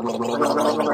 Blah, blah, blah, blah, blah, blah.